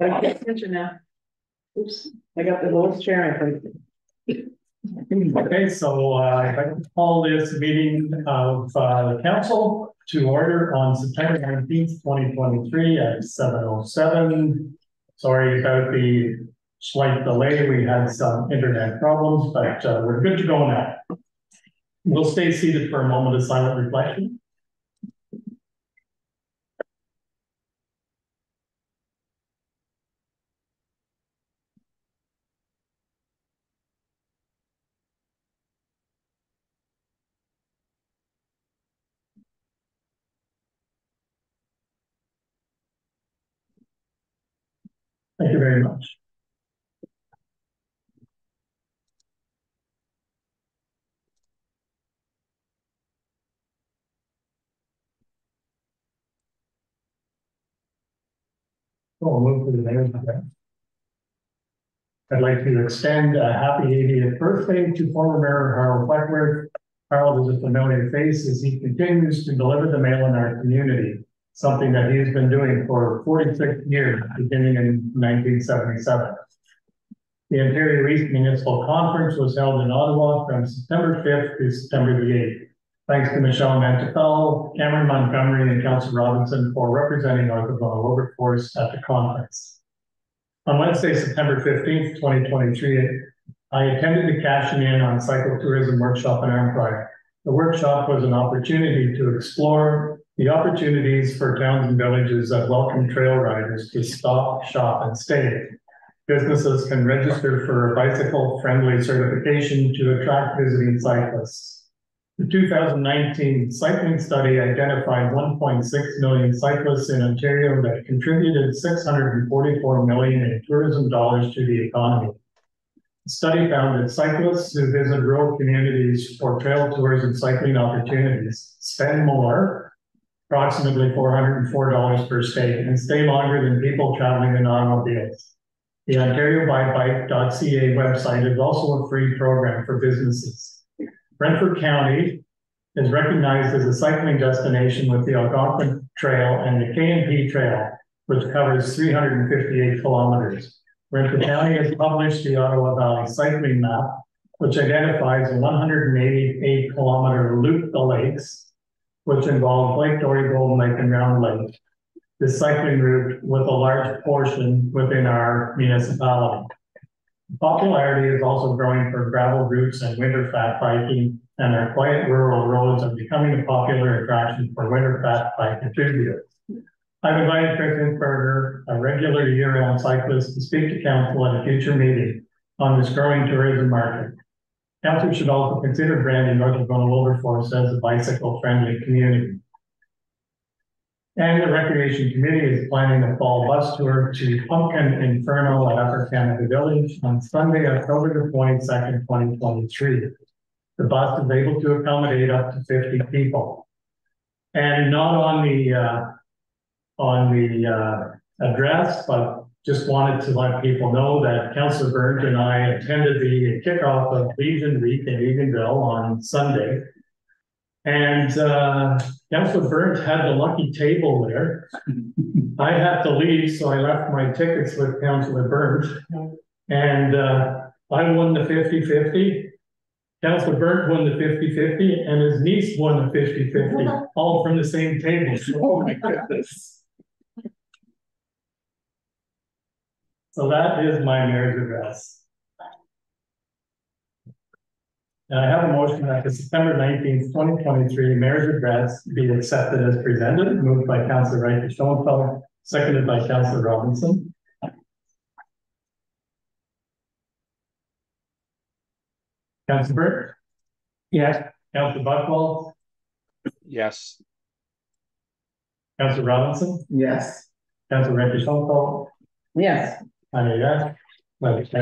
I pay attention now. Oops, I got the lowest chair, I. Okay, so uh, I call this meeting of uh, the council to order on September nineteenth, twenty twenty-three at seven oh seven. Sorry about the slight delay. We had some internet problems, but uh, we're good to go now. We'll stay seated for a moment of silent reflection. Very much. Oh, we'll move to the mayor's address. I'd like to extend a happy eightieth birthday to former Mayor Harold Blackworth. Harold is a familiar face as he continues to deliver the mail in our community, something that he's been doing for forty-six years, beginning in nineteen seventy-seven. The Ontario East Municipal Conference was held in Ottawa from September fifth to September the eighth. Thanks to Michelle Mantefel, Cameron Montgomery, and Council Robinson for representing North Algona Wilberforce at the conference. On Wednesday, September fifteenth, twenty twenty-three, I attended the cashing in on cyclotourism workshop in Arnprior. The workshop was an opportunity to explore the opportunities for towns and villages that welcome trail riders to stop, shop, and stay. Businesses can register for a bicycle-friendly certification to attract visiting cyclists. The two thousand nineteen cycling study identified one point six million cyclists in Ontario that contributed six hundred and forty-four million in tourism dollars to the economy. The study found that cyclists who visit rural communities for trail tours and cycling opportunities spend more, approximately four hundred and four dollars per stay, and stay longer than people traveling in automobiles. The OntarioByBike.ca website is also a free program for businesses. Renfrew County is recognized as a cycling destination with the Algonquin Trail and the KNP Trail, which covers three hundred and fifty-eight kilometers. Renfrew County has published the Ottawa Valley Cycling Map, which identifies a one hundred and eighty-eight kilometer loop the lakes, which involves Lake Dore, Golden Lake, and Round Lake. This cycling route with a large portion within our municipality. Popularity is also growing for gravel routes and winter fat biking, and our quiet rural roads are becoming a popular attraction for winter fat bike enthusiasts. I've invited Chris Insberger, a regular year-round cyclist, to speak to council at a future meeting on this growing tourism market. Council should also consider branding North Algona Wilberforce as a bicycle-friendly community. And the Recreation Committee is planning a fall bus tour to Pumpkin Inferno at Upper Canada Village on Sunday, October the twenty-second, twenty twenty-three. The bus is able to accommodate up to fifty people. And not on the, uh, on the, uh, address, but just wanted to let people know that Councilor Burns and I attended the kickoff of Legion Week in Eganville on Sunday. And, uh, Councilor Burnt had the lucky table there. I had to leave, so I left my tickets with Councilor Burns. And, uh, I won the 50-50. Councilor Burnt won the 50-50, and his niece won the 50-50, all from the same table. Oh, my goodness. So that is my marriage address. And I have a motion that the September nineteenth, twenty twenty-three marriage address be accepted as presented, moved by Councilor Wright to Schoenfeld, seconded by Councilor Robinson. Councilor Burke? Yes. Councilor Buckwell, Yes. Councilor Robinson, Yes. Councilor Wright to Schoenfeld, Yes, I mean, yes, let.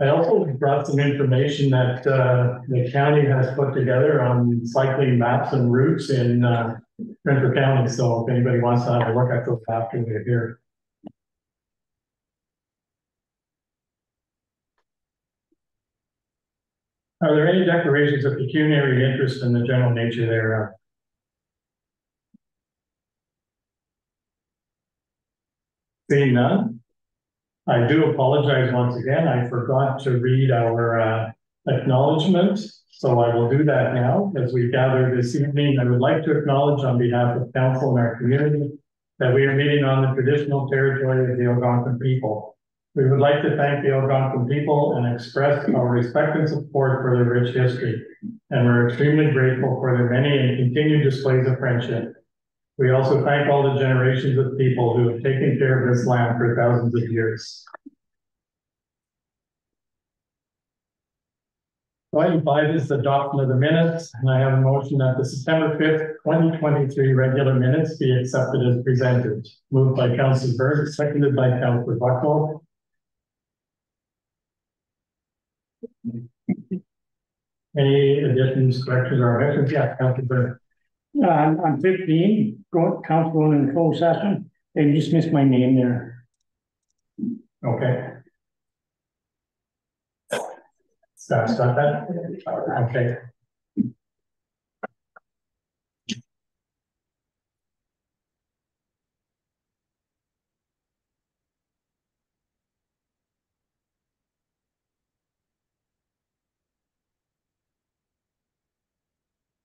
I also brought some information that uh the county has put together on cycling maps and routes in uh Renfrew County, so if anybody wants to have a look at those after they're here. Are there any declarations of pecuniary interest in the general nature thereof? Seeing none. I do apologize once again. I forgot to read our uh, acknowledgement. So I will do that now as we gather this evening. I would like to acknowledge on behalf of council and our community that we are meeting on the traditional territory of the Algonquin people. We would like to thank the Algonquin people and express our respect and support for their rich history. And we're extremely grateful for their many and continued displays of friendship. We also thank all the generations of people who have taken care of this land for thousands of years. Item five is the adoption of the minutes, and I have a motion that the September fifth, twenty twenty-three regular minutes be accepted as presented. Moved by Council Berg, seconded by Council Buckle. Any additions, corrections, or omissions? Yeah, Council Berg. I'm, I'm fifteen, go, council in closed session, they just missed my name there. Okay. Staff's that? Okay.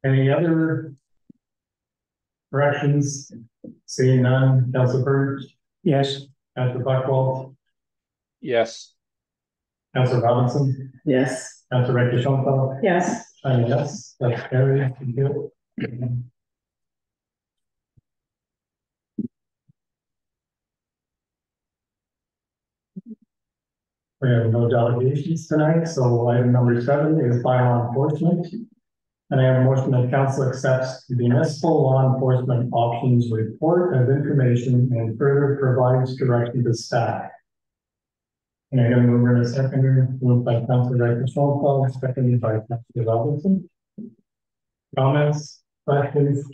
Any other corrections? Seeing none, Council Burns, Yes, Council Buckwald, yes, Council Robinson, Yes. Council Rector Schoenfeld, Yes. and yes, that's carried. Thank you. We have no delegations tonight, so item number seven is bylaw enforcement. And I have a motion that council accepts the municipal law enforcement options report of information and further provides direction to staff. And I'm gonna move in a second, moved by council Director Schoenfeld, seconded by council Robinson. Comments, questions?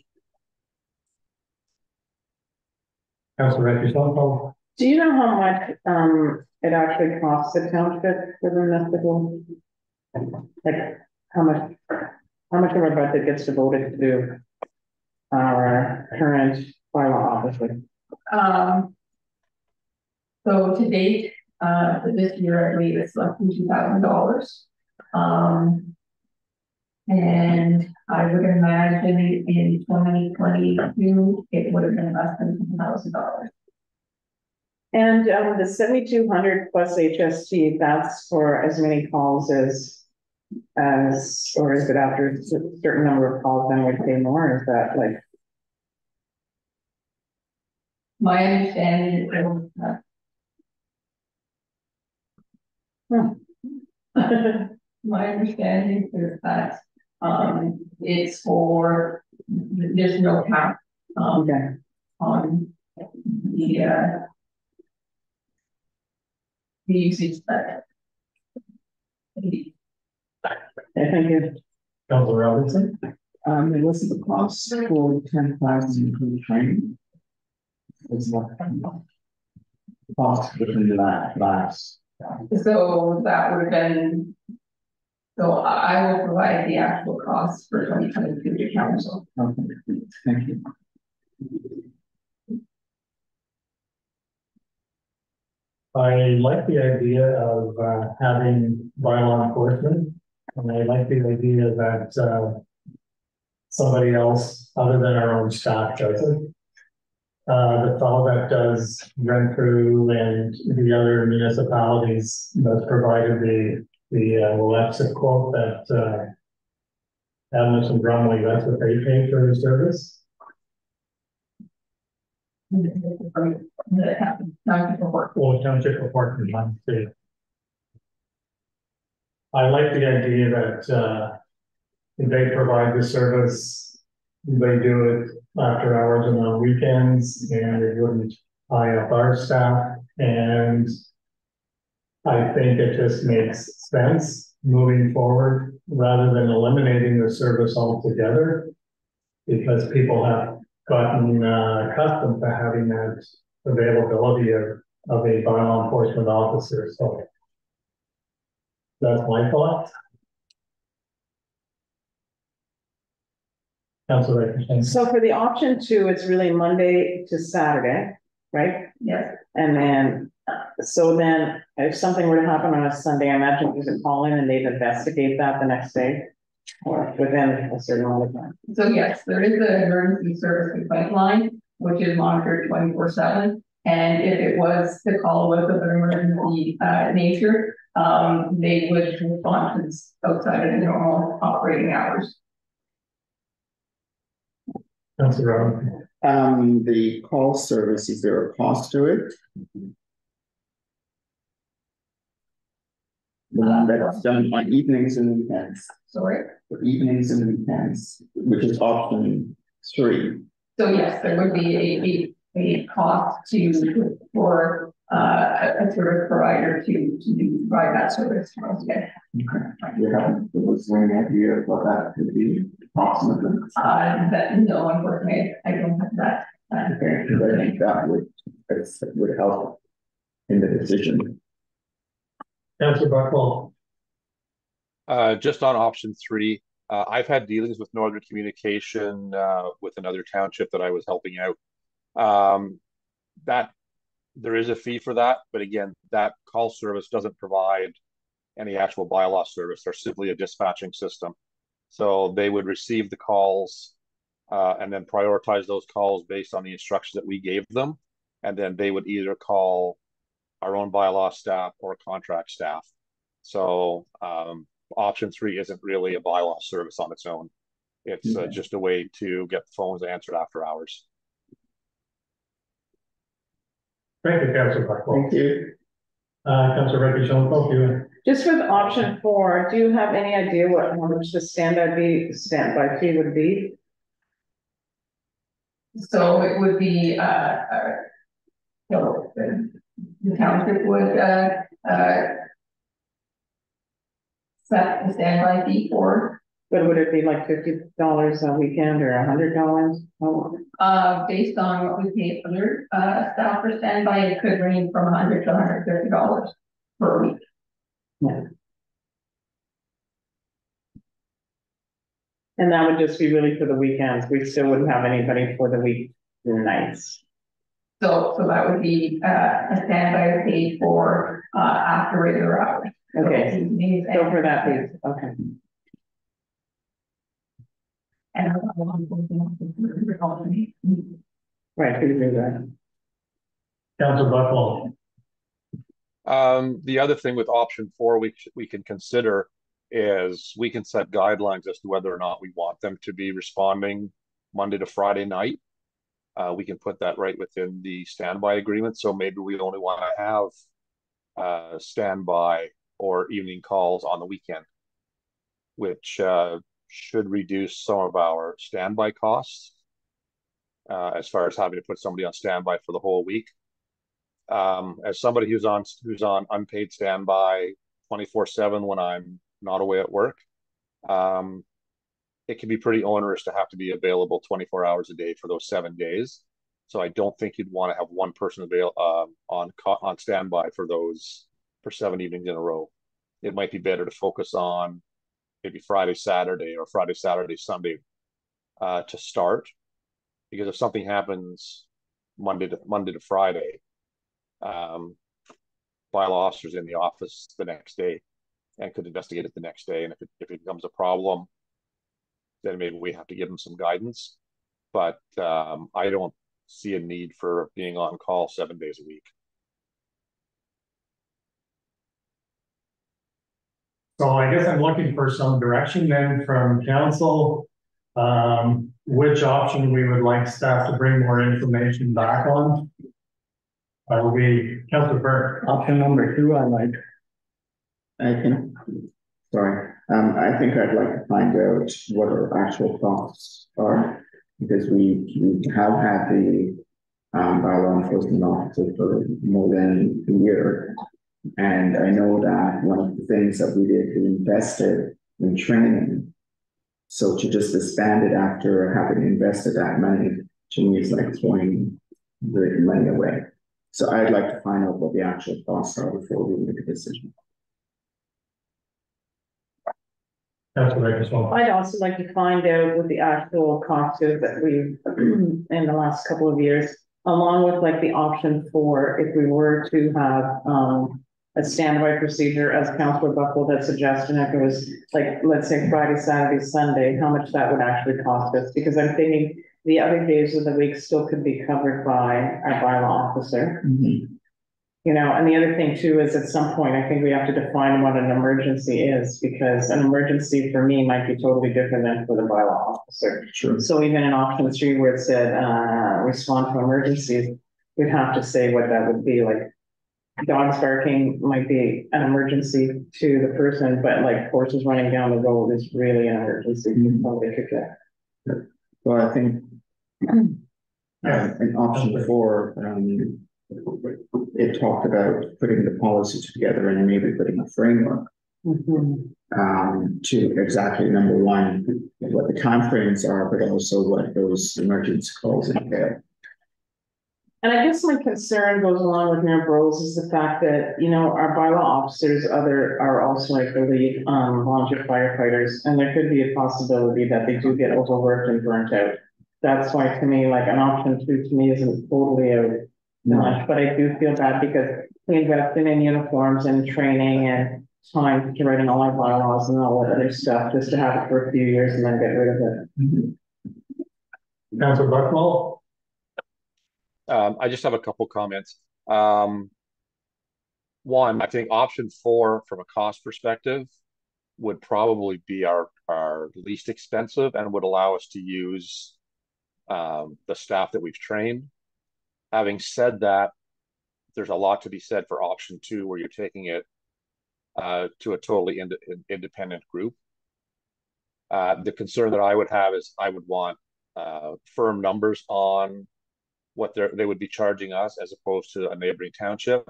Council Director Schoenfeld, Do you know how much, um, it actually costs the township for the municipal? Like, how much, how much of our budget gets devoted to our current bylaw officer? Um. So to date, uh, for this year, I believe it's less than two thousand dollars. Um. And I would imagine in twenty twenty-two, it would have been less than ten thousand dollars. And, um, the seventy-two hundred plus HST, that's for as many calls as, as, or is it after a certain number of calls, then we pay more, is that like? My understanding is, uh, my understanding is that, um, it's for, there's no cap, um, Okay, on the, uh, the usage that. the- thank you. council Robinson, Um, it was the cost for ten thousand including training. It's not. Cost between the last, last. So that would have been. So I I will provide the actual costs for twenty twenty two to council. Okay, thank you. I like the idea of uh having bylaw enforcement. And I like the idea that uh. Somebody else other than our own staff does it. Uh, the fellow that does Renfrew and the other municipalities that's provided the, the uh, quote that uh. Adams and Brumley, that's what they pay for the service. Township report. Well, township report from one. I like the idea that, uh, they provide the service. They do it after hours and on weekends, and it wouldn't tie up our staff, and I think it just makes sense moving forward, rather than eliminating the service altogether. Because people have gotten uh, accustomed to having that availability of, of a bylaw enforcement officer, so. That's my thought. Council Richardson, So for the option two, it's really Monday to Saturday. right? Yes, And then, so then if something were to happen on a Sunday, I imagine there's a call in and they'd investigate that the next day. Or within a certain amount of time. so yes, there is the emergency service complaint line, which is monitored twenty-four seven. And if it was, the call was of an emergency, uh, nature, um, they would respond to this outside of the normal operating hours. Councilor Robinson. Um, the call service, is there a cost to it? The one that's done on evenings and weekends, Sorry. for evenings and weekends, which is often three. So yes, there would be a, a, a cost to, for, uh, a, a service provider to, to do- provide that service for us, yes. You haven't, was there any idea of what that could be approximately? Uh, that, no, unfortunately, I don't have that. uh, Okay, because I think that would, would help in the decision. Councilor Buckland. Uh, just on option three, uh, I've had dealings with Northern Communication, uh, with another township that I was helping out. Um, that, there is a fee for that, but again, that call service doesn't provide any actual bylaw service. They're simply a dispatching system. So they would receive the calls, uh, and then prioritize those calls based on the instructions that we gave them. And then they would either call our own bylaw staff or contract staff. So, um, option three isn't really a bylaw service on its own. It's uh, just a way to get the phones answered after hours. Thank you, Councilor Buckland. Thank you. Uh, Councilor Ricky Jean-Paul, you. Just with option four, do you have any idea what, how much the standby be, standby fee would be? So it would be, uh, uh. So the, the township would, uh, uh. Set the standby fee for, But would it be like fifty dollars a weekend or a hundred dollars? Uh, based on what we pay other, uh, staff for standby, it could range from hundred to hundred thirty dollars per week. Yeah. and that would just be really for the weekends. We still wouldn't have anybody for the week nights. So, so that would be, uh, a standby paid for, uh, after regular hours. Okay, so for that, please, okay. And. Right, we can do that. Councilor Buckland. Um, the other thing with option four, we, we can consider is we can set guidelines as to whether or not we want them to be responding Monday to Friday night. Uh, we can put that right within the standby agreement, so maybe we only want to have uh, standby or evening calls on the weekend, which uh, should reduce some of our standby costs uh, as far as having to put somebody on standby for the whole week um, as somebody who's on who's on unpaid standby 24 7 when I'm not away at work, um, it can be pretty onerous to have to be available 24 hours a day for those seven days. So I don't think you'd want to have one person avail um, on on standby for those for seven evenings in a row. It might be better to focus on maybe Friday, Saturday, or Friday, Saturday, Sunday uh, to start, because if something happens Monday to Monday to Friday, um, bylaw officers in the office the next day and could investigate it the next day. And if it, if it becomes a problem, then maybe we have to give them some guidance. But um, I don't see a need for being on call seven days a week. So I guess I'm looking for some direction then from council. Um, which option we would like staff to bring more information back on? Are we, Councilor Burke? Option number two, I like. I can, sorry, um, I think I'd like to find out what our actual costs are. Because we, we have had the, um, our law enforcement officer for more than a year. And I know that one of the things that we did, we invested in training. So to just disband it after having invested that money, to me is like throwing the money away. So I'd like to find out what the actual costs are before we make a decision. Councilor Ricky Jean-Paul. I'd also like to find out what the actual cost is that we've, in the last couple of years, along with like the option for if we were to have, um. A standby procedure as Councilor Buckle had suggested, if it was like, let's say Friday, Saturday, Sunday, how much that would actually cost us, because I'm thinking. The other days of the week still could be covered by our bylaw officer. Mhm. You know, and the other thing too is at some point, I think we have to define what an emergency is, because an emergency for me might be totally different than for the bylaw officer. Sure. So even in option three where it said, uh, respond to emergencies, we'd have to say what that would be, like. Dogs barking might be an emergency to the person, but like horses running down the road is really an emergency. Somebody could get. Well, I think. Uh, in option four, um. It talked about putting the policy together and maybe putting a framework. Um, to exactly number one, what the timeframes are, but also what those emergency calls entail. And I guess my concern goes along with Mayor Brose is the fact that, you know, our bylaw officers, other, are also, I believe, um, volunteer firefighters. And there could be a possibility that they do get overworked and burnt out. That's why to me, like an option two to me isn't totally out much, but I do feel bad because we invested in uniforms and training and time to writing all our bylaws and all that other stuff, just to have it for a few years and then get rid of it. Councilor Buckwell? Um, I just have a couple comments. Um. One, I think option four, from a cost perspective, would probably be our, our least expensive and would allow us to use. Um, the staff that we've trained. Having said that, there's a lot to be said for option two, where you're taking it. Uh, to a totally ind- independent group. Uh, the concern that I would have is I would want, uh, firm numbers on what they're, they would be charging us as opposed to a neighboring township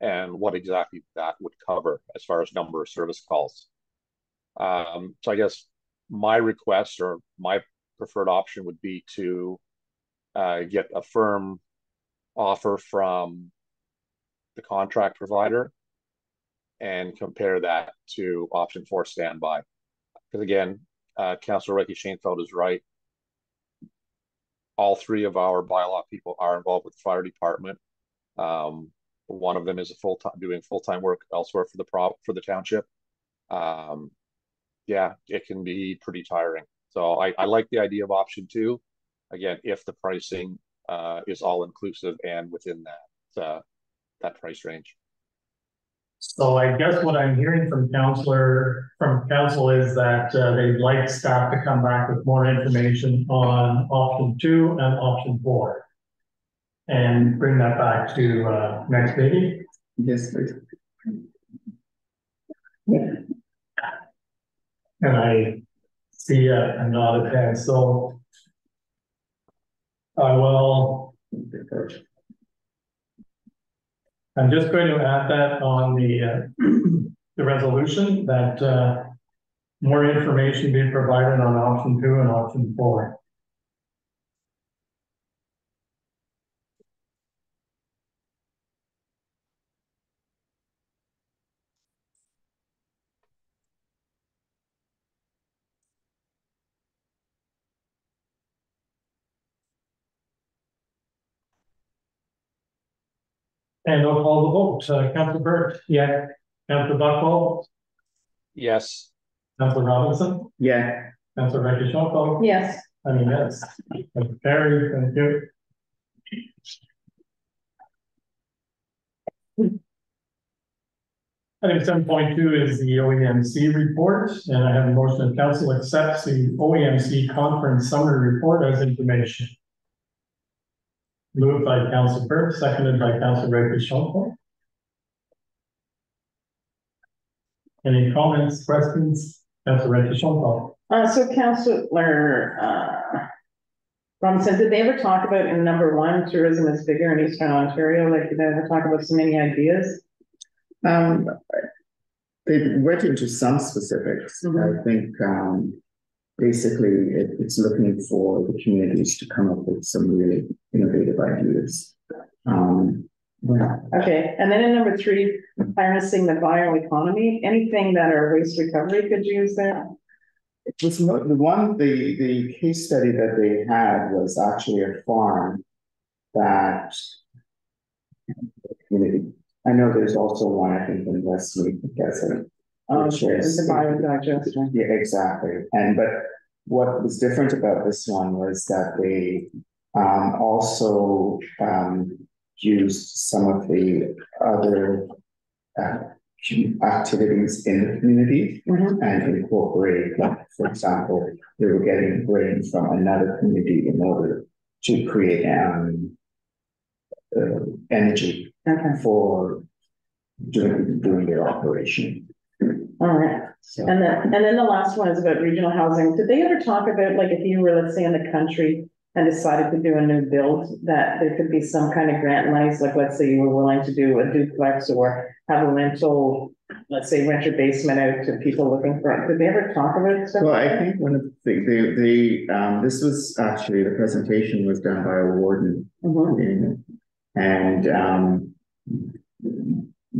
and what exactly that would cover as far as number of service calls. Um, so I guess my request or my preferred option would be to uh, get a firm offer from the contract provider and compare that to option four standby. Because again, uh, Councilor Ricky Shanefield is right all three of our bylaw people are involved with the fire department. Um, one of them is a full time doing full time work elsewhere for the prop for the township. Um, yeah, it can be pretty tiring. So I, I like the idea of option two. Again, if the pricing uh, is all inclusive and within that uh, that price range. So I guess what I'm hearing from counselor, from council is that uh, they'd like staff to come back with more information on option two and option four. And bring that back to uh next meeting. Yes, please. And I see a a nod of head, so. I will, I'm just going to add that on the uh, the resolution that uh. More information be provided on option two and option four. And I'll call the vote, uh, Council Burt, yeah, Council Buckle, Yes. Council Robinson, Yeah, Council Ricky Shaw, Yes. I mean, yes, Council Perry, thank you. Item seven point two is the OEMC report, and I have a motion that council accepts the OEMC conference summary report as information. Moved by Council Burke, seconded by Council Ray Shaw. Any comments, questions? Council Ray Shaw. Uh, so Counselor, uh. Robinson, did they ever talk about in number one, tourism is bigger in Eastern Ontario, like, did they ever talk about so many ideas? um. They went into some specifics, I think, um. Basically, it, it's looking for the communities to come up with some really innovative ideas. Um, yeah. Okay, and then in number three, harnessing the bioeconomy, anything that our waste recovery could use there? It was not, the one, the, the case study that they had was actually a farm. that. Community, I know there's also one, I think, in Westmeath, that's it. Um, is- the biodigester. Yeah, exactly, and but what was different about this one was that they um also um used some of the other. Uh, activities in the community Mhm. and incorporate, like, for example, they were getting grain from another community in order to create um. Uh, energy Okay, for doing doing their operation, all right. so. And then, and then the last one is about regional housing. Did they ever talk about, like, if you were, let's say, in the country and decided to do a new build, that there could be some kind of grant lines, like, let's say you were willing to do a duplex or have a rental, let's say, rent your basement out to people looking for, it. did they ever talk about stuff? Well, like I that? think one of the, the, um, this was actually, the presentation was done by a warden Mhm. in, and, um.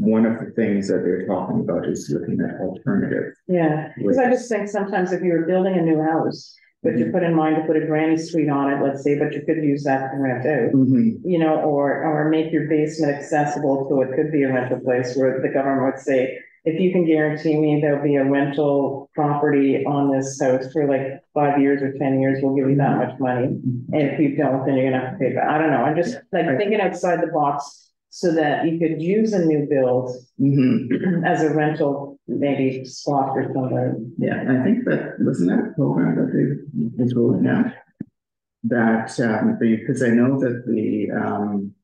One of the things that they're talking about is looking at alternative. Yeah, because I just think sometimes if you were building a new house, but you put in mind to put a granny suite on it, let's say, but you could use that to rent out. Mhm. you know, or, or make your basement accessible, so it could be a rental place where the government would say, if you can guarantee me there'll be a rental property on this house for like five years or ten years, we'll give you that much money. And if you don't, then you're gonna have to pay back. I don't know, I'm just like thinking outside the box so that you could use a new build Mhm. as a rental, maybe spot or something. yeah, I think that, wasn't that a program that they, was rolling out? That, um, because I know that the, um.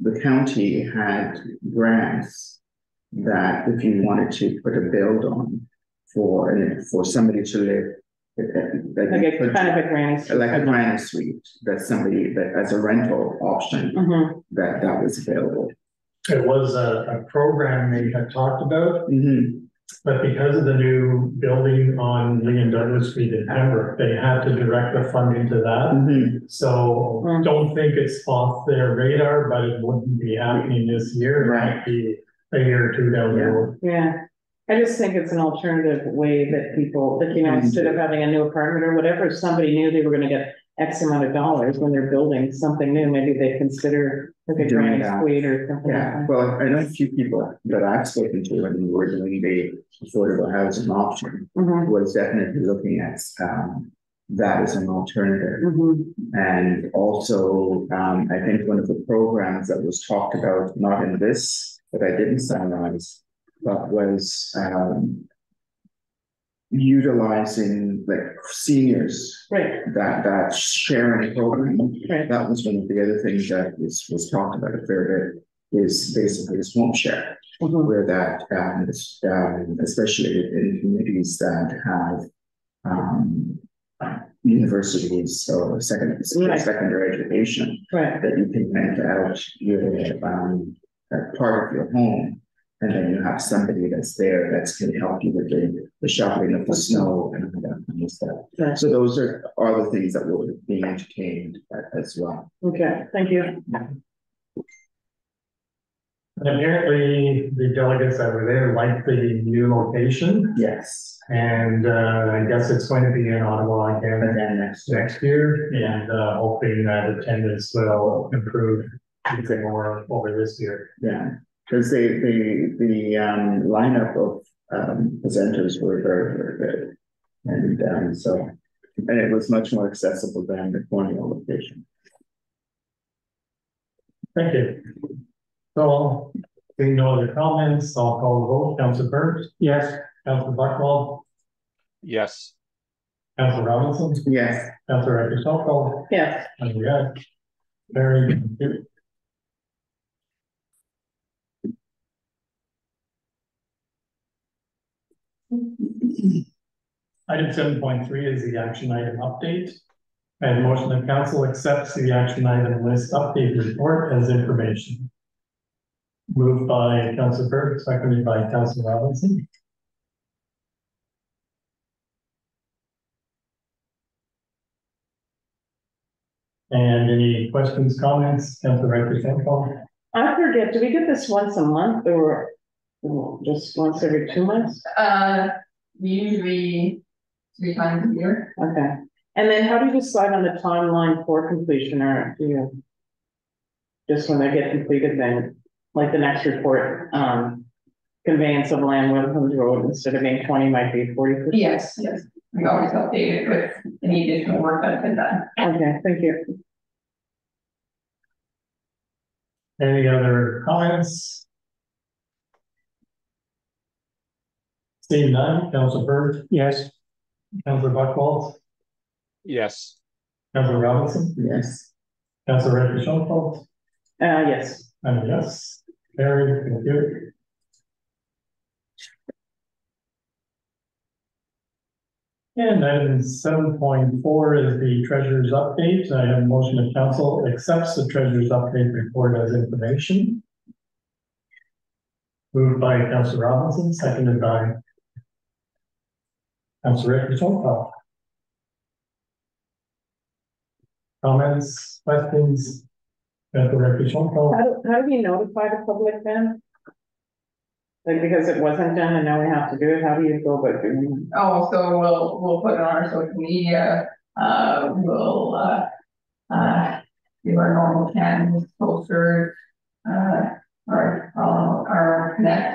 The county had grants that if you wanted to put a build on for, for somebody to live. Like a kind of a granny. suite. Like a granny suite, that somebody, that as a rental option, Mhm. that that was available. It was a, a program they had talked about, Mhm. but because of the new building on Lee and Douglas Street in Pembroke, they had to direct the funding to that. Mhm. So Mm. don't think it's off their radar, but it wouldn't be happening this year, it might be a year or two down the road. Yeah, I just think it's an alternative way that people, like, you know, instead of having a new apartment or whatever, if somebody knew they were gonna get X amount of dollars when they're building something new, maybe they consider like a Doing granny that. suite or something like Yeah, that. well, I know a few people that I've spoken to when we were doing the affordable housing option Mhm, was definitely looking at um that as an alternative. mhm, And also, um, I think one of the programs that was talked about, not in this, that I didn't summarize, but was um utilizing like seniors right, that that sharing program. right, That was one of the other things that was was talked about a fair bit, is basically this home share. mhm, Where that, um, um, especially in communities that have, um. Universities or second, Right. secondary education, right, that you can rent out your, um, part of your home. And then you have somebody that's there that's can help you with the, the shoveling of the snow and that kind of stuff. right, So those are, are the things that will be entertained as well. okay, thank you. And apparently, the delegates that were there liked the new location, Yes, and, uh, I guess it's going to be in Ottawa and again next, next year, and, uh, hoping that attendance will improve even more over this year. yeah, because the, the, the, um, lineup of, um, presenters were very, very good. And, um, so, and it was much more accessible than the Cornwall location. Thank you. So, seeing no other comments, I'll call the vote, Council Burt, Yes, Council Buckwald, Yes, Council Robinson, Yes, Council Rector Sokol, Yes, and yes. Very good. Item seven point three is the action item update. And motion that council accepts the action item list update report as information. Moved by Council Burke, seconded by Council Robinson. And any questions, comments, Council Rector Sokol? I forget, do we get this once a month or or just once every two months? Uh, usually three times a year. Okay, and then how do you decide on the timeline for completion or do you? just when they get completed, then, like the next report, um. Conveyance of land Woodlands Road, instead of being twenty, might be forty percent. Yes, yes, we always update it with any additional work that's been done. Okay, thank you. Any other comments? Seeing none, Council Bird, Yes, Council Buckles, Yes, Council Robinson, Yes, Council Reddish Shonkold, Uh, yes, and yes, carried, thank you. And item seven point four is the treasurer's update. I have a motion of council accepts the treasurer's update report as information. Moved by Council Robinson, seconded by Council Reddish Shonkold. Comments, questions? Council Reddish Shonkold. how do, how do we notify the public then? Like, because it wasn't done and now we have to do it, how do you go about doing Oh, so we'll, we'll put it on our social media, uh, we'll, uh, uh, do our normal cannons, posters, uh, our, our, our connect.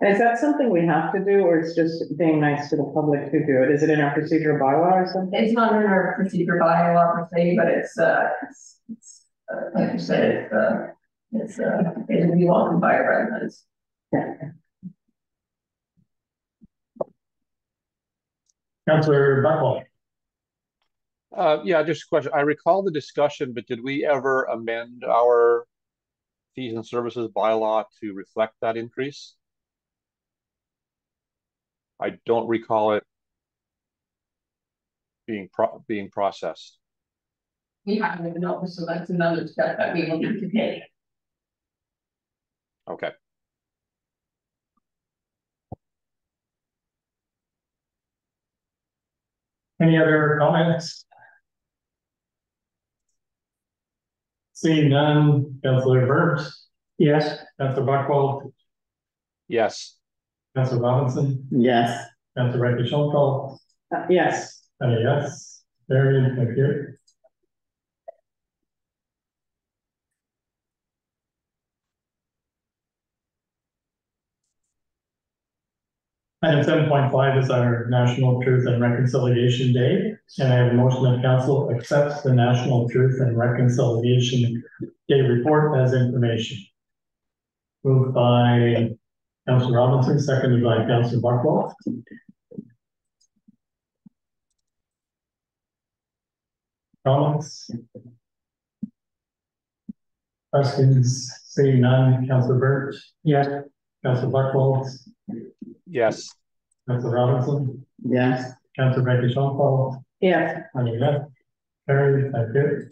It? And is that something we have to do, or it's just being nice to the public to do it? Is it in our procedural bylaw or something? It's not in our procedure bylaw per se, but it's, uh, it's, it's, uh, like you said, it's, uh, it's, uh, it'll be welcomed by our residents. Councilor Buckle. uh, yeah, just a question. I recall the discussion, but did we ever amend our fees and services bylaw to reflect that increase? I don't recall it being pro- being processed. We haven't even noticed, so that's another step that we will need to take. Okay, Any other comments? Seeing none, Councilor Burns, yes, Councilor Buckle, yes, Councilor Robinson, yes, Councilor Reddish Shonkold, Uh, yes, and a yes, very, thank you. Item seven point five is our National Truth and Reconciliation Day, and I have a motion that council accepts the National Truth and Reconciliation Day report as information. Moved by Councilor Robinson, seconded by Councilor Buckwell. Comments? Questions, seeing none, Councilor Burt, yes, Councilor Buckwell, yes, Councilor Robinson, yes, Councilor Becky Shonkold, yes, and a yes. Carried, thank you.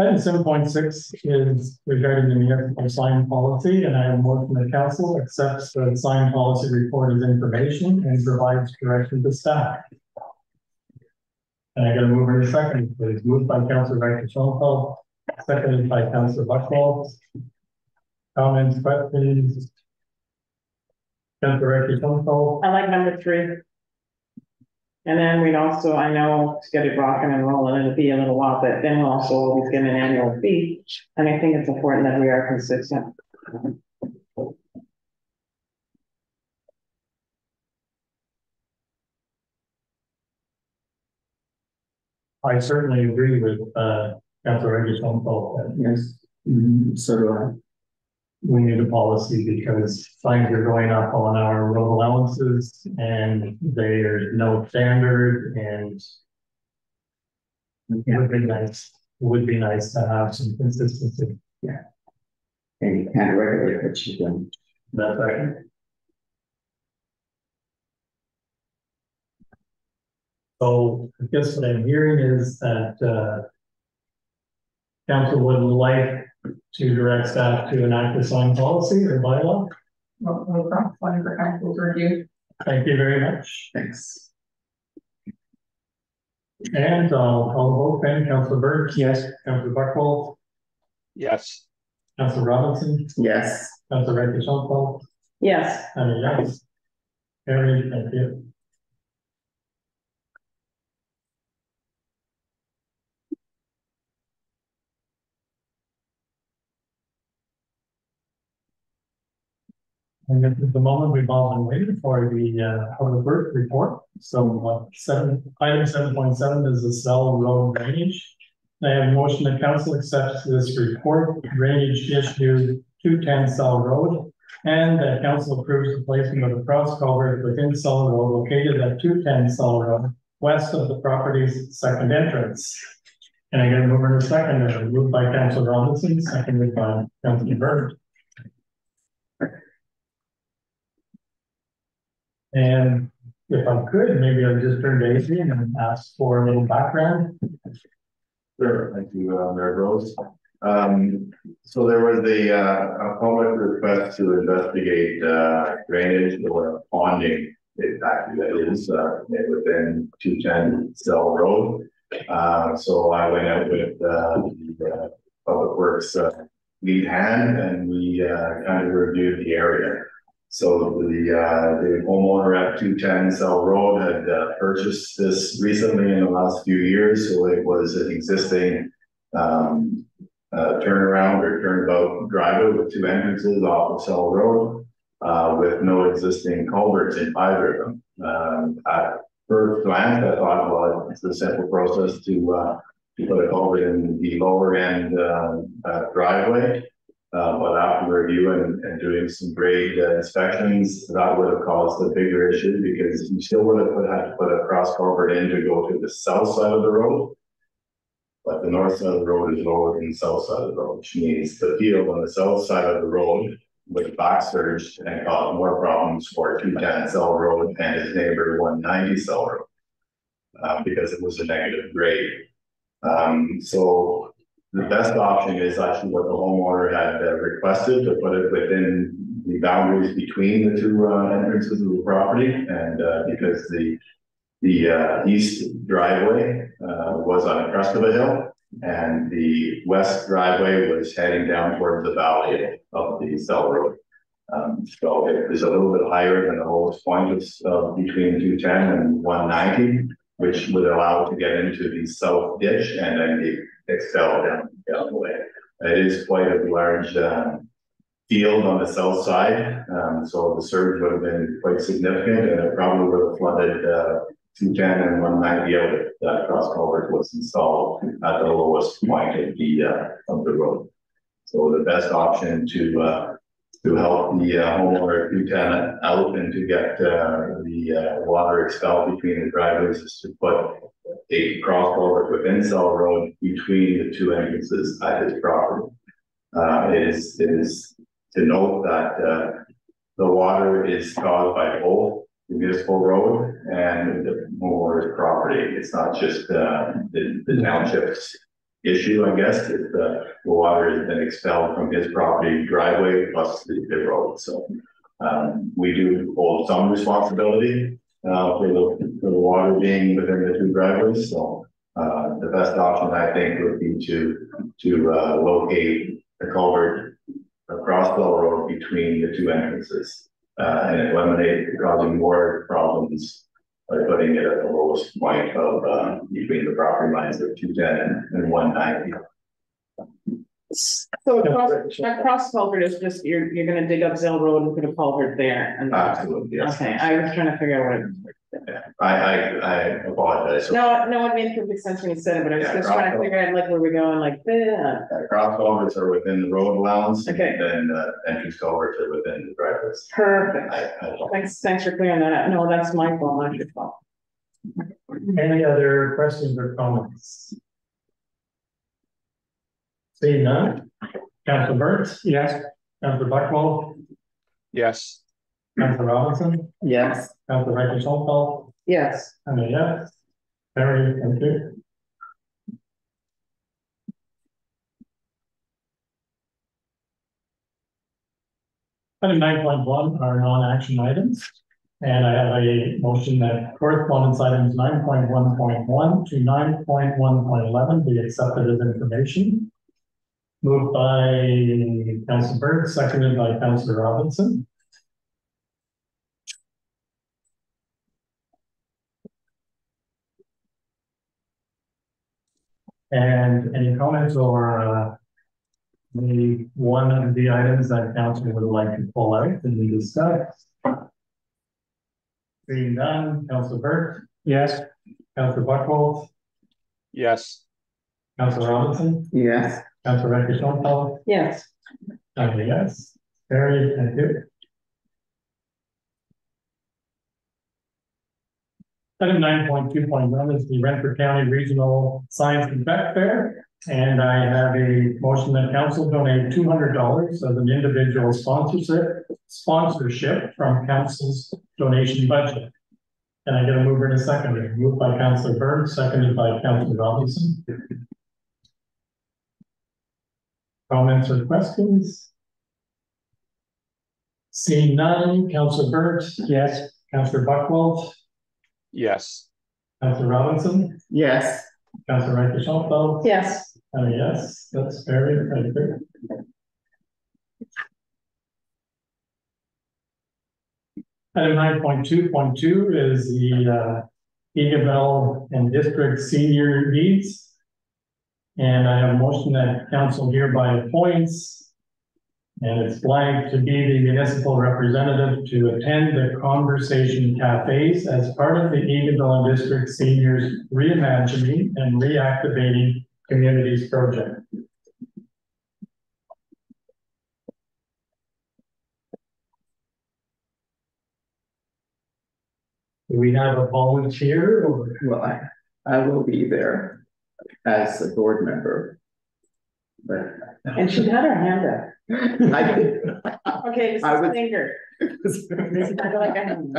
Item seven point six is regarding the municipal sign policy, and I more from the council accepts the sign policy report as information and provides direction to staff. And I gotta move in a second, please, moved by Councilor Becky Shonkold, seconded by Councilor Buckwell. Comments, questions? Councilor Becky Shonkold, I like number three. And then we'd also, I know, to get it rocking and rolling, it'll be a little while, but then we'll also always get an annual fee. And I think it's important that we are consistent. I certainly agree with, uh, Councilor Becky Shonkold that yes, Mhm, so do I. we need a policy because fines are going up on our road allowances and there's no standard and it would be nice, would be nice to have some consistency. Yeah. And you can't regulate what you do. That's right. So I guess what I'm hearing is that, uh, council would like to direct staff to enact a sign policy or bylaw. We'll, we'll cross one for council's review. Thank you very much. Thanks. And I'll, I'll vote then, Councilor Burke? yes, Councilor Buckwell, yes, Councilor Robinson, Yes, Councilor Reddish Shonkold, Yes, and a yes. Carried, thank you. And at the moment, we've all been waiting for the uh public works report, so uh seven, item seven point seven is the cell road drainage. I have a motion that council accepts this report, drainage issue two ten Cell Road. And that council approves the placement of a cross culvert within Cell Road located at two ten Cell Road, west of the property's second entrance. And I get a mover and a second, moved by council Robinson, seconded by council Byrd. And if I could, maybe I'll just turn to Adrian and ask for a little background. Sure, thank you, uh, Mayor Brose. Um, so there was a, uh, a public request to investigate, uh, drainage or ponding. It actually that is, uh, within two ten Cell Road. Uh, so I went out with, uh, the, uh, Public Works, uh, lead hand and we, kind of reviewed the area. So the, uh, the homeowner at two ten Cell Road had, uh, purchased this recently in the last few years, so it was an existing. Um, uh, turnaround or turnabout driveway with two entrances off of Cell Road. Uh, with no existing culverts in either of them. Um, at first glance, I thought, well, it's a simple process to, uh. To put a culvert in the lower end, uh, driveway. Uh, but after reviewing and doing some grade uh, inspections, that would have caused a bigger issue because you still would have put, had to put a cross culvert in to go to the south side of the road. But the north side of the road is lower than the south side of the road, which means the field on the south side of the road. Would back surge and cause more problems for two ten Cell Road and his neighbor one ninety Cell Road. Uh, because it was a negative grade. Um, so the best option is actually what the homeowner had requested to put it within the boundaries between the two uh, entrances of the property and uh, because the. The uh, east driveway uh, was on a crest of a hill and the west driveway was heading down towards the valley of the cell road. Um, so it was a little bit higher than the lowest point of, between two ten and one ninety, which would allow it to get into the south ditch and then be expelled down, down the way. It is quite a large, um, field on the south side, um, so the surge would have been quite significant and it probably would have flooded, uh, two ten and one ninety out if that cross culvert was installed at the lowest point of the, uh, of the road. So the best option to, uh, to help the uh, homeowner two ten out and to get, uh, the, uh, water expelled between the driveways is to put a cross culvert within Cell Road between the two entrances at his property. Uh, it is, it is to note that, uh, the water is caused by both the municipal road and the homeowner's property. It's not just, uh, the, the township's issue, I guess, that the, the water has been expelled from his property driveway plus the, the road, so. Um, we do hold some responsibility, uh, for the, for the water being within the two driveways, so. Uh, the best option, I think, would be to, to, uh, locate the culvert across the road between the two entrances. Uh, and eliminate causing more problems by putting it at the lowest point of, uh, between the property lines of two ten and one ninety. So a cross, that cross culvert is just, you're, you're gonna dig up Cell Road and put a culvert there and. Absolutely, yes. Okay, I was trying to figure out what it. I, I, I apologize. No, no, it made perfect sense when you said it, but I was Yeah, just trying to figure out like where we're going like, yeah. Uh, Cross culverts are within the road allowance. Okay. And, uh, entrance culverts are within the driveways. Perfect. I, I. Thanks, thanks for clearing that up. No, that's my fault, not your fault. Any other questions or comments? Seeing none, Council Burnt, Yes, Council Buckwell, Yes, Council Robinson, Yes, Council Rachel Sholto, Yes, and a yes. Very, thank you. Item nine point one are non-action items. And I have a motion that correspondence items nine point one point one to nine point one point eleven be accepted as information. Moved by Council Burke, seconded by Council Robinson. And any comments or uh, one of the items that council would like to pull out and we discuss? Being done, Council Burke. Yes. Council Buckholz. Yes. Council Robinson. Yes. Council Rector Schoenfeld, Yes, I'm a yes, very, thank you. Item nine point two point one is the Renfrew County Regional Science and Tech Fair. And I have a motion that council donate two hundred dollars as an individual sponsorship, sponsorship from council's donation budget. Can I get a mover and a seconder? Moved by Councilor Byrne, seconded by Councilor Robinson. Comments or questions? Seeing none, Councilor Burt, yes, Councilor Buckwalt, yes, Councilor Robinson, yes, Councilor Renfrew Schoenfeld. yes, Uh, yes, that's very, very good. Item nine point two point two is the, uh, Eganville and District Senior Needs. And I have a motion that council hereby appoints. And it's blank to be the municipal representative to attend the conversation cafes as part of the and District Seniors Reimagining and Reactivating Communities Project. Do we have a volunteer or? well, I, I will be there as a board member. But and she had her hand up. I think, Okay, I Mrs. would- Singer. I'd like a hand.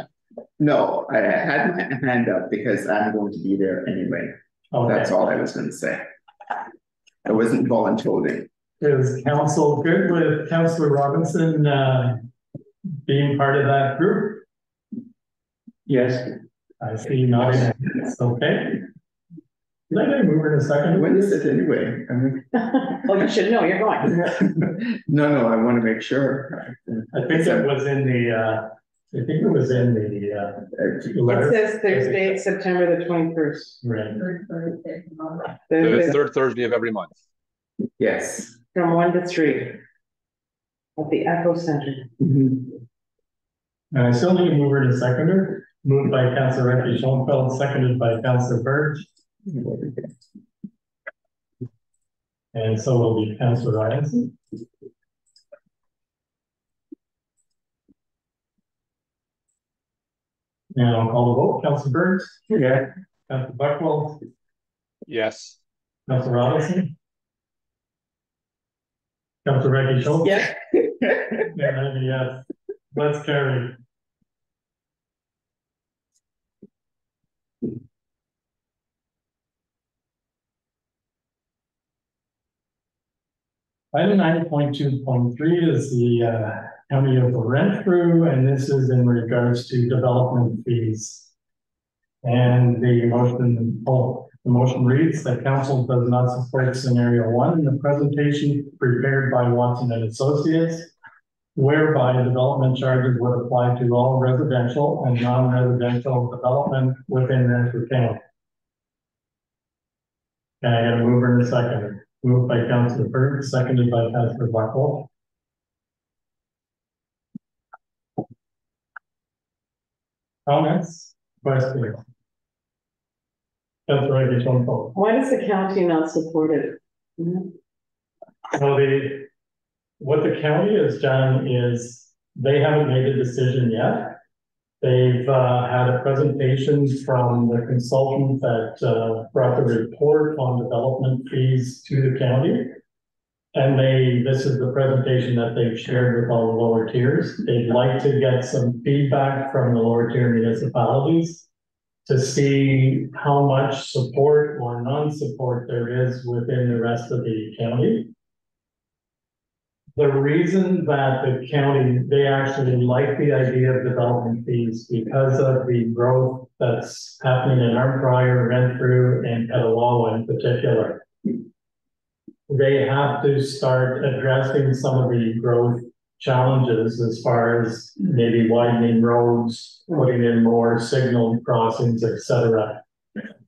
no, I had my hand up because I'm going to be there anyway. That's all I was gonna say. I wasn't volunteering. is council good with Councillor Robinson, uh, being part of that group? yes. I see you nodding, it's okay. Did I get a mover in a second? When is it anyway? I mean, Oh, you should know, you're going. No, no, I wanna make sure. I think it was in the, uh, I think it was in the, uh, It letter. says Thursday, September the twenty-first. Right. the third Thursday of every month. Yes. From one to three. At the Echo Center. Mhm. And I still need a mover and a seconder, moved by Councilor Renfrew Schoenfeld, seconded by Councilor Burt, and so will be Councilor Ryan. And I'll call the vote, Councilor Burt, Yeah, Councilor Buckwell, Yes, Councilor Robinson. Councilor Renfrew Schoenfeld. Yeah. And I'm yes, let's carry. Item nine point two point three is the uh county of Renfrew, and this is in regards to development fees. And the motion, oh, the motion reads that council does not support scenario one in the presentation prepared by Watson and Associates. Whereby development charges would apply to all residential and non-residential development within Renfrew County. Can I get a mover and a second? Moved by Councilor Burt, seconded by Councilor Buckle. Comments, questions? Councilor Schoenfeld. Why does the county not support it? Mhm. So the, what the county has done is, they haven't made a decision yet. They've, uh, had a presentation from the consultant that, uh, brought the report on development fees to the county. And they, this is the presentation that they've shared with all the lower tiers. They'd like to get some feedback from the lower tier municipalities to see how much support or non-support there is within the rest of the county. The reason that the county, they actually like the idea of development fees because of the growth that's happening in Arnprior Renfrew and Petawawa in particular. They have to start addressing some of the growth challenges as far as maybe widening roads, putting in more signal crossings, et cetera.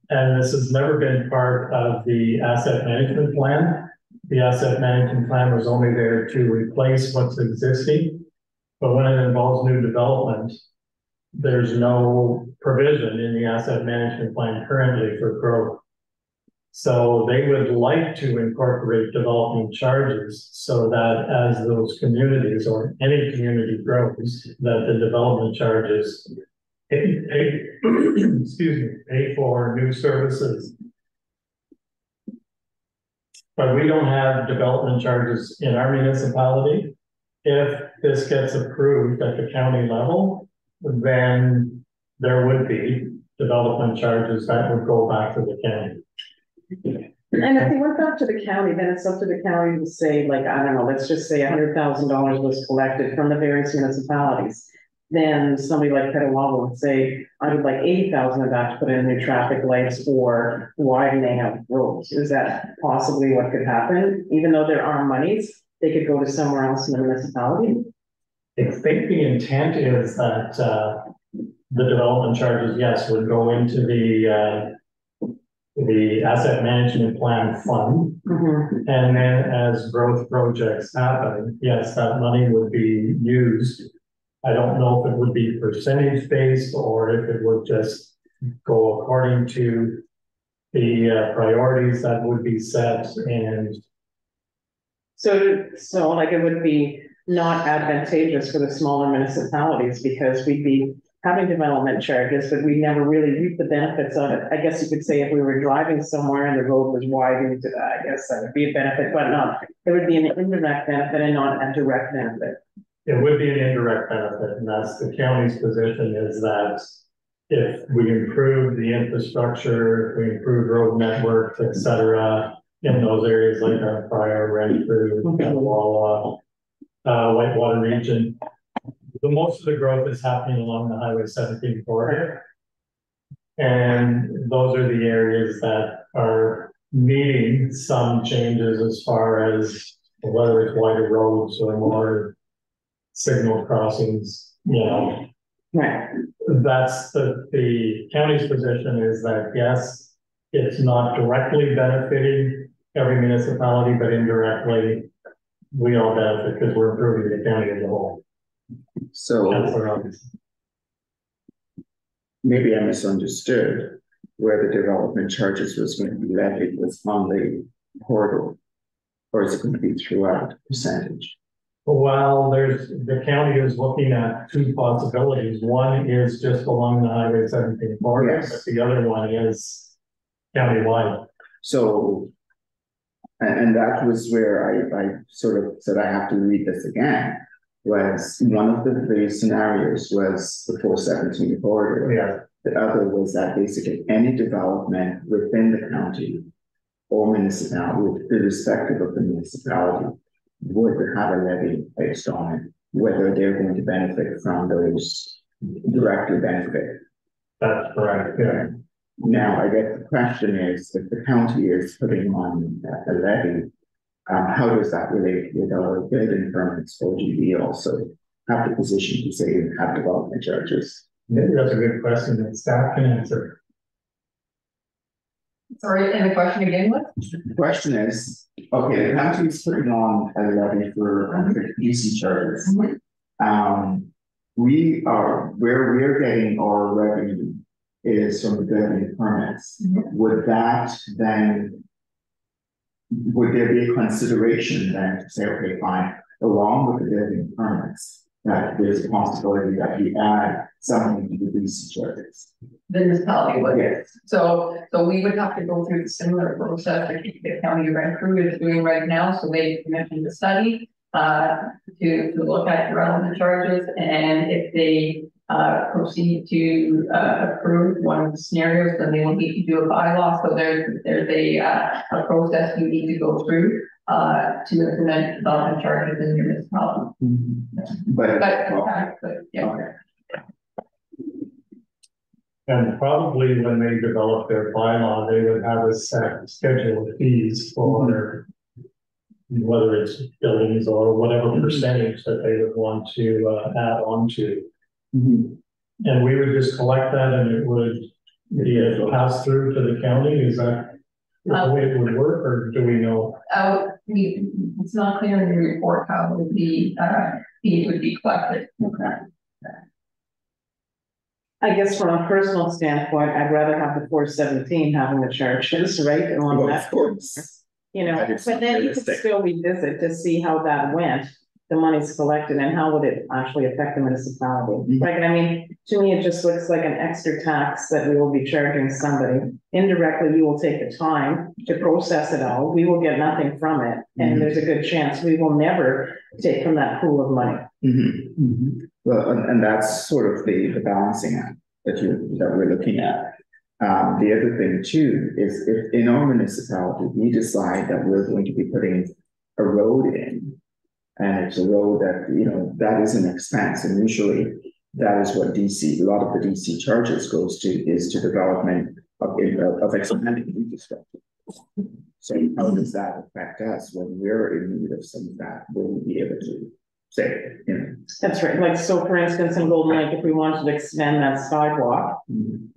and this has never been part of the asset management plan. The asset management plan was only there to replace what's existing. But when it involves new development, there's no provision in the asset management plan currently for growth. So they would like to incorporate development charges so that as those communities or any community grows, that the development charges pay, pay, excuse me, pay for new services. But we don't have development charges in our municipality. If this gets approved at the county level, then there would be development charges that would go back to the county. And if they went back to the county, then it's up to the county to say, like, I don't know, let's just say hundred thousand dollars was collected from the various municipalities. Then somebody like Petawawa would say, I would like eighty thousand of that to put in new traffic lights or widening of roads. Is that possibly what could happen? Even though there are monies, they could go to somewhere else in the municipality? I think the intent is that, uh, the development charges, yes, would go into the, uh, the asset management plan fund, Mhm. and then as growth projects happen, yes, that money would be used. I don't know if it would be percentage based or if it would just go according to the uh, priorities that would be set and So, so like it would be not advantageous for the smaller municipalities because we'd be having development charges, but we never really reap the benefits of it. I guess you could say if we were driving somewhere and the road was widened, I guess that would be a benefit, but not, it would be an indirect benefit and not a direct benefit. It would be an indirect benefit, and that's the county's position is that if we improve the infrastructure, if we improve road networks, et cetera, in those areas like Arnprior Renfrew, Walla, uh, Whitewater region, the most of the growth is happening along the Highway seventeen corridor. And those are the areas that are needing some changes as far as whether it's wider roads or more signal crossings, you know, Right, that's the, the county's position is that, yes, it's not directly benefiting every municipality, but indirectly, we all benefit because we're improving the county as a whole. So That's what I'm- maybe I misunderstood where the development charges was going to be levied was on the corridor. Or is it going to be throughout the percentage? Well, there's, the county is looking at two possibilities. One is just along the Highway seventeen corridor, Yes. but the other one is countywide. So. And, and that was where I, I sort of said I have to read this again. Was one of the three scenarios was the four seventeen corridor. Yeah, The other was that basically any development within the county. Or municipality, irrespective of the municipality, would have a levy based on. Whether they're going to benefit from those directly benefit. that's correct, yeah. Now, I guess the question is, if the county is putting on a levy. Um, how does that relate with our building permits for we also? Have the position to say have development charges? Maybe that's a good question that staff can answer. Sorry, and the question again was? The question is, okay, the county is putting on a levy for DC charges. Um, we are, where we're getting our revenue is from the building permits. Mhm. Would that then? Would there be a consideration then to say, okay, fine, along with the building permits? That there's a possibility that we add something to the DC charges? The municipality. Yes. So, so we would have to go through the similar process that the county of Vancouver is doing right now, so they commissioned a study. Uh, to, to look at the relevant charges, and if they, uh, proceed to, uh, approve one of the scenarios, then they will need to do a bylaw, so there's, there's a, uh, a process you need to go through. Uh, to implement development charges in your municipality, But. but, uh, but, yeah. Okay. And probably when they develop their bylaw, they would have a set schedule of fees for. Whether it's buildings or whatever percentage that they would want to uh add on to. Mhm. And we would just collect that and it would the pass through to the county, is that the way it would work, or do we know? Uh, we, it's not clear in the report how it would be, uh, fees would be collected. Okay. I guess from a personal standpoint, I'd rather have the four seventeen having the charges, right, along Well, that. of course. You know, That is but then you could realistic. still revisit to see how that went, the money's collected and how would it actually affect the municipality? Mhm. Like, I mean, to me, it just looks like an extra tax that we will be charging somebody. Indirectly, you will take the time to process it all, we will get nothing from it, Mhm. and there's a good chance we will never take from that pool of money. Mhm. Well, and, and that's sort of the, the balancing act that you, that we're looking at. Um, the other thing too is if in our municipality, we decide that we're going to be putting a road in. And it's a road that, you know, that is an expense and usually that is what DC, a lot of the DC charges goes to is to development of, of expanding infrastructure. So how does that affect us when we're in need of some of that? Will we be able to say, you know? That's right, like, so for instance, in Golden Lake, if we wanted to extend that sidewalk,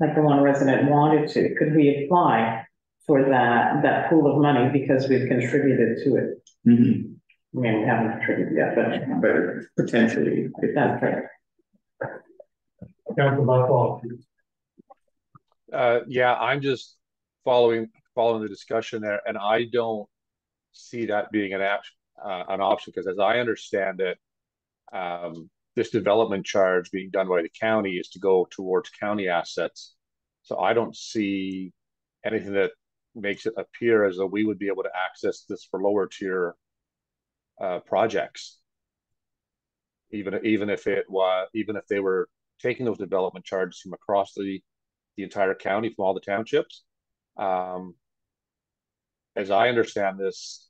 like the one resident wanted to, could we apply for that, that pool of money because we've contributed to it? Mhm. I mean, we haven't contributed yet, but But potentially, if that's right. Council Buckle? Uh, yeah, I'm just following, following the discussion there, and I don't see that being an action, uh, an option, because as I understand it, um, this development charge being done by the county is to go towards county assets. So I don't see anything that makes it appear as though we would be able to access this for lower tier uh, projects. Even, even if it was, even if they were taking those development charges from across the the entire county from all the townships. Um, as I understand this,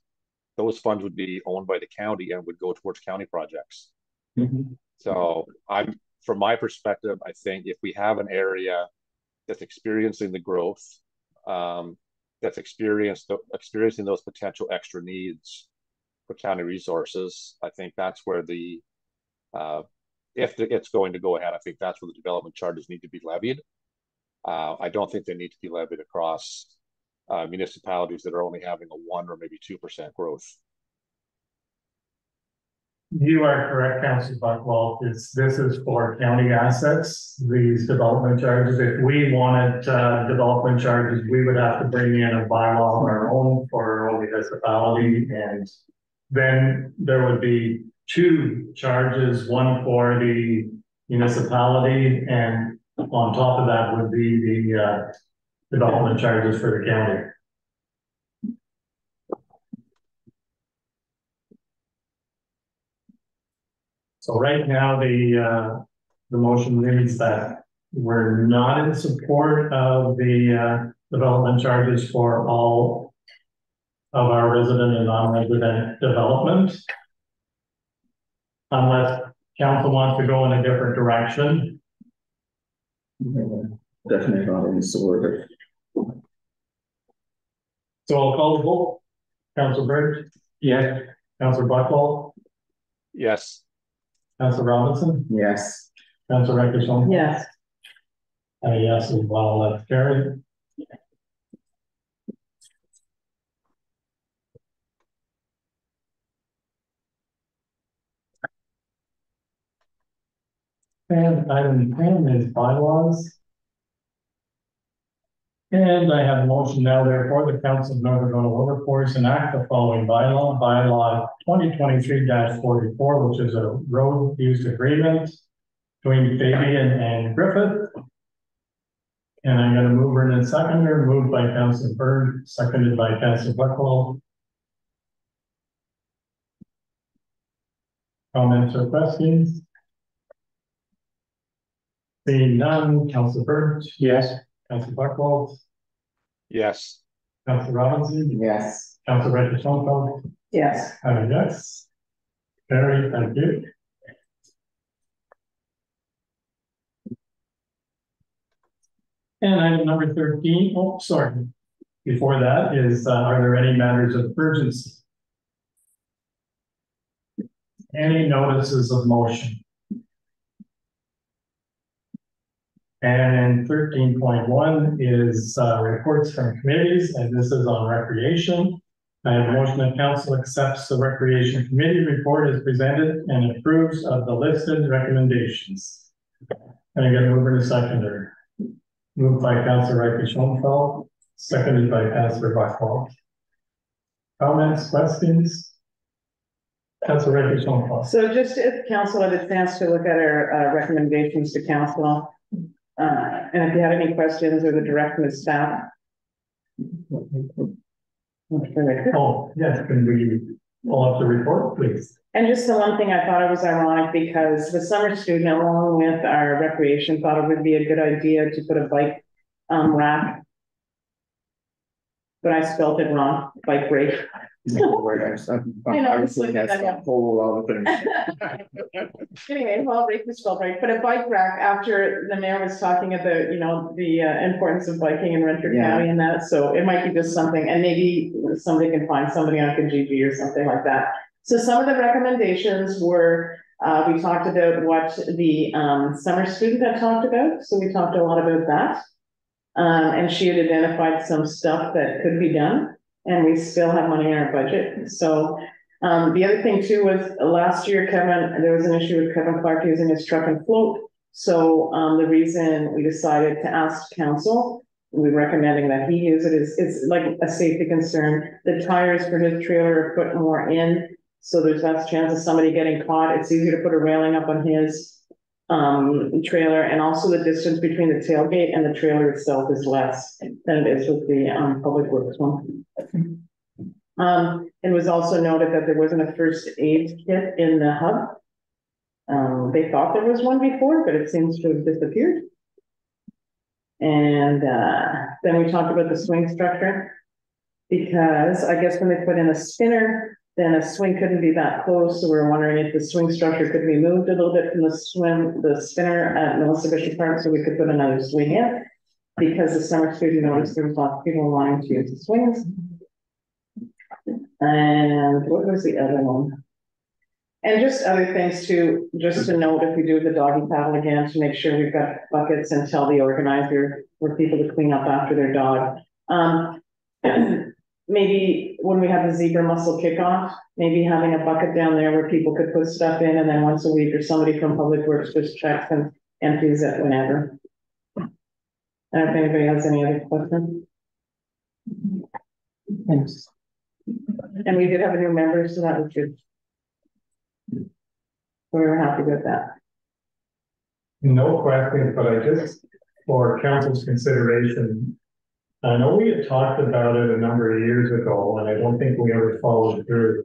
those funds would be owned by the county and would go towards county projects. Mhm. So I'm, from my perspective, I think if we have an area that's experiencing the growth, um, that's experienced, experiencing those potential extra needs for county resources, I think that's where the, uh, if the- it's going to go ahead, I think that's where the development charges need to be levied. Uh, I don't think they need to be levied across uh, municipalities that are only having a one or maybe two percent growth. You are correct, Council Buckwell. It's, this is for county assets, these development charges. If we wanted, uh, development charges, we would have to bring in a bylaw on our own for our own municipality and then there would be two charges, one for the municipality and on top of that would be the, uh, development charges for the county. So right now, the, uh, the motion reads that we're not in support of the, uh, development charges for all of our resident and non-resident development. Unless council wants to go in a different direction. Definitely not in support of So I'll call the vote. Council Bird? Yes. Council Buckle? Yes, Council Robinson? yes. Council Reckerson? Yes, And a yes as well, that's carried. And item ten is bylaws. And I have a motion now therefore the council of North Algona Wilberforce enact the following bylaw, bylaw twenty twenty-three forty-four, which is a road use agreement between Fabian and Griffith. And I'm gonna move in a seconder, moved by Council Bird, seconded by Council Buckle. Comments or questions? Seeing none, Council Bird? Yes. Council Buckle, yes, Council Robinson, Yes. Council Reddish-Sonko, yes, uh, yes. Very, thank you. And item number thirteen. Oh, sorry. Before that is, uh, are there any matters of urgency? Any notices of motion? And thirteen point one is uh, reports from committees, and this is on recreation. I have a motion that council accepts the recreation committee report as presented and approves of the listed recommendations. And I get a mover and a seconder? Moved by Councilor Riker Schoenfeld, seconded by Councilor Buckland. Comments, questions? Councilor Riker Schoenfeld. So just if council had a chance to look at our uh, recommendations to council. Uh, and if you have any questions or the direction of staff. Oh, yes, can we pull up the report, please? And just the one thing I thought it was ironic because the summer student along with our recreation thought it would be a good idea to put a bike um rack. But I spelled it wrong, bike rack. I know, Obviously, just look at that's that, a whole lot of things. Anyway, well, Rick was spelled right, but a bike rack after the mayor was talking about, you know, the uh importance of biking in Renfrew Yeah. County and that, so it might be just something, and maybe somebody can find somebody on Kijiji or something like that. So some of the recommendations were, uh, we talked about what the um summer student had talked about, so we talked a lot about that. Um, and she had identified some stuff that could be done, and we still have money in our budget, so. Um, the other thing too was, uh, last year Kevin, there was an issue with Kevin Clark using his truck and float. So, um, the reason we decided to ask council, we're recommending that he use it is, is like a safety concern. The tires for his trailer are put more in, so there's less chance of somebody getting caught. It's easier to put a railing up on his um, trailer, and also the distance between the tailgate and the trailer itself is less than it is with the, um, public works one. Um, it was also noted that there wasn't a first aid kit in the hub. Um, they thought there was one before, but it seems to have disappeared. And, uh, then we talked about the swing structure. Because I guess when they put in a spinner, then a swing couldn't be that close, so we we're wondering if the swing structure could be moved a little bit from the swim, the spinner at Melissa Bishop Park, so we could put another swing in. Because the summer student noticed there was a lot of people wanting to use the swings. And what was the other one? And just other things too, just to note, if we do the doggy paddle again, to make sure we've got buckets and tell the organizer for people to clean up after their dog. Um, maybe when we have the zebra mussel kickoff, maybe having a bucket down there where people could put stuff in and then once a week or somebody from Public Works just checks and empties it whenever. I don't know if anybody has any other questions. Thanks. And we did have a new member, so that was good. We were happy with that. No questions, but I just, for council's consideration. I know we had talked about it a number of years ago, and I don't think we ever followed through.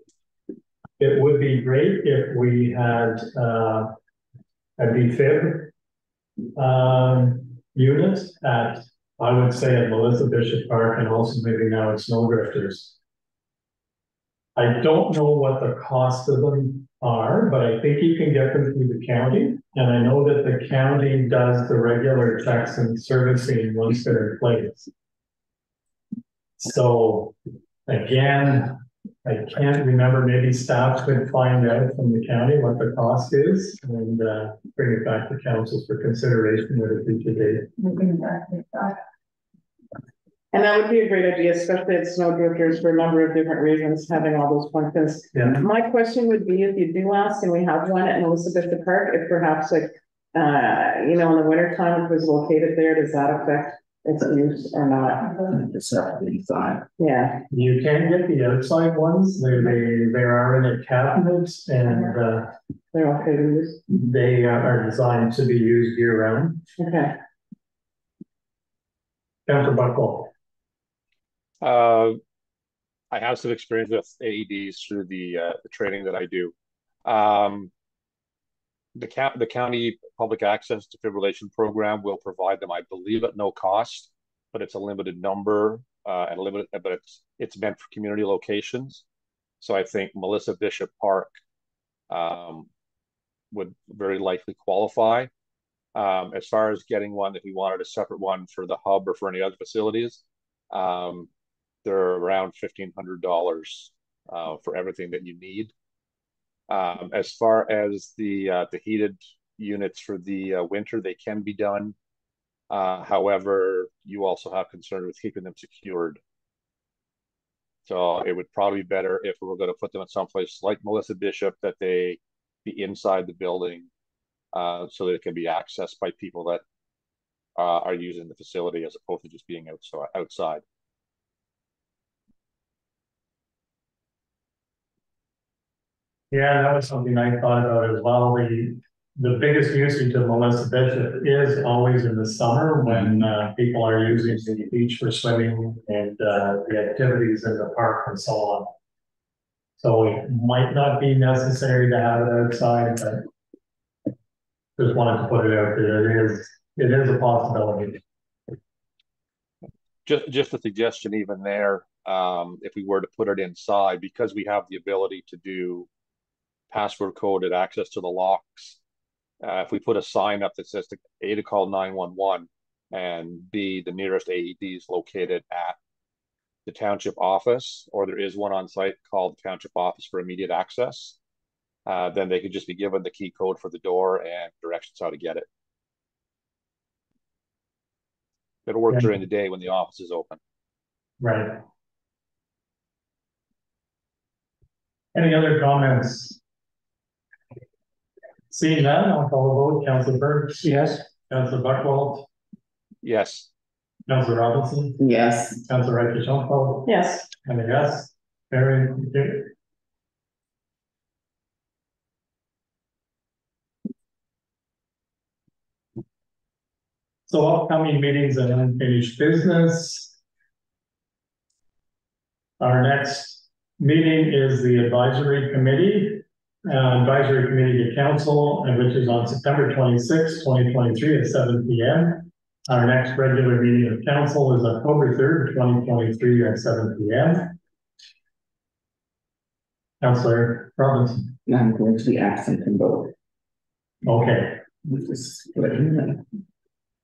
It would be great if we had, uh, a defib. Um, unit at, I would say at Melissa Bishop Park and also maybe now at Snowdrifters. I don't know what the cost of them are, but I think you can get them through the county. And I know that the county does the regular checks and servicing once they're in place. So, again, I can't remember, maybe staff could find out from the county what the cost is and uh bring it back to council for consideration at a future date. Moving back to that. And that would be a great idea, especially at snow drifters for a number of different reasons, having all those functions. Yeah. My question would be, if you do ask, and we have one at Melissa Bishop Park, if perhaps like, uh, you know, in the winter time, if it was located there, does that affect its use or not? It's separate inside. Yeah, You can get the outside ones, they they they are in a cabinet and uh they're okay to use, they are designed to be used year round. okay. Councilor Buckle. Uh, I have some experience with AEDs through the, uh, the training that I do. Um, the county, the county public access defibrillation program will provide them, I believe, at no cost, but it's a limited number, uh, and limited, but it's, it's meant for community locations. So I think Melissa Bishop Park, um, would very likely qualify. Um, as far as getting one, if we wanted a separate one for the hub or for any other facilities, um, they're around fifteen hundred dollars uh, for everything that you need. Um, as far as the uh, the heated units for the uh, winter, they can be done Uh, however, you also have concern with keeping them secured. So it would probably be better if we were gonna put them in someplace like Melissa Bishop, that they be inside the building. Uh, so that it can be accessed by people that uh, are using the facility as opposed to just being outside. Yeah, that was something I thought about as well. The, the biggest usage of Melissa Bishop is always in the summer when, uh, people are using the beach for swimming and, uh, the activities in the park and so on. So it might not be necessary to have it outside, but just wanted to put it out there. It is, it is a possibility. Just, just a suggestion even there, um, if we were to put it inside, because we have the ability to do password coded access to the locks. Uh, if we put a sign up that says to A to call nine one one and B, the nearest AED is located at the township office, or there is one on site called the township office for immediate access, uh, then they could just be given the key code for the door and directions how to get it. It'll work Yeah. during the day when the office is open. Right. Any other comments? Seeing none, I'll call a vote. Council Burke, Yes, Council Buckwald, Yes, Council Robinson, Yes, Council Rai Jean Yes, and a yes. Very good. So upcoming meetings and unfinished business. Our next meeting is the advisory committee, uh, advisory committee to council, and which is on September twenty-sixth, twenty twenty-three at seven P M. Our next regular meeting of council is October third, twenty twenty-three at seven P M. Councillor Robinson, I'm going to be absent in both. okay, you know.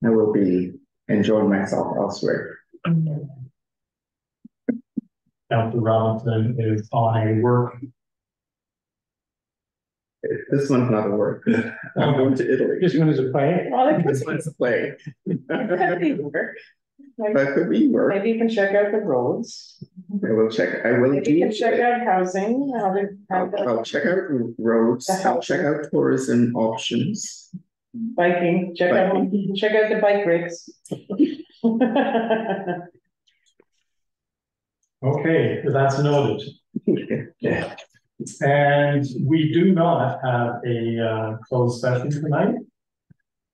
I will be enjoying myself elsewhere. Councillor Robinson is on a work, This one's not a work. I'm going to Italy. this one is a play. well, it This one's a play. could be work. But could be work. Maybe you can check out the roads, I will check, I will. maybe you can do- check out housing, how they have I'll, the I'll check out roads, I'll check out tourism options. biking, check out, check out the bike rigs. okay, that's noted. Yeah. And we do not have a uh closed session tonight.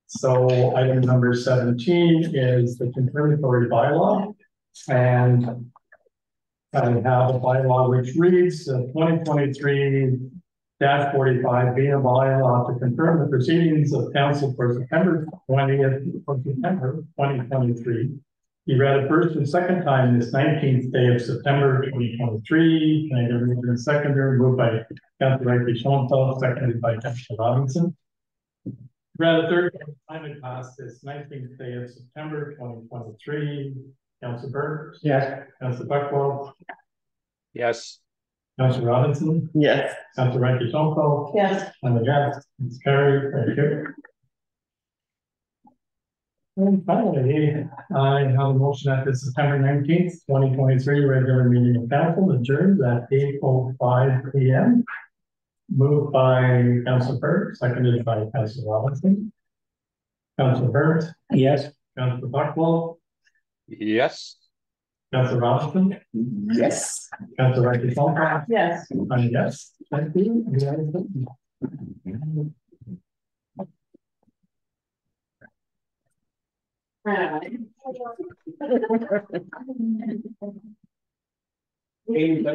So item number seventeen is the confirmatory bylaw. And I have a bylaw which reads uh, twenty twenty-three forty-five being a bylaw to confirm the proceedings of council for September twentieth, for September twenty twenty-three. He read it first and second time this nineteenth day of September twenty twenty-three. Can I get a mover and seconder moved by Councilor Ray Chantal, seconded by Councilor Robinson. Read a third time it passed this nineteenth day of September twenty twenty-three. Council Burke, Yes, Council Buckwell, yes, Council Robinson, Yes, Council Ray Chantal, Yes, and the yes, it's carried, thank you. And finally, I have a motion at the September nineteenth, twenty twenty-three regular meeting of council adjourned at eight oh five P M. Moved by Council Burt, seconded by Council Robinson. Council Burt, yes. Council Buckwell, yes. Council Robinson, yes. Council Ray Chantal, yes. and yes, thank you. You guys- Right.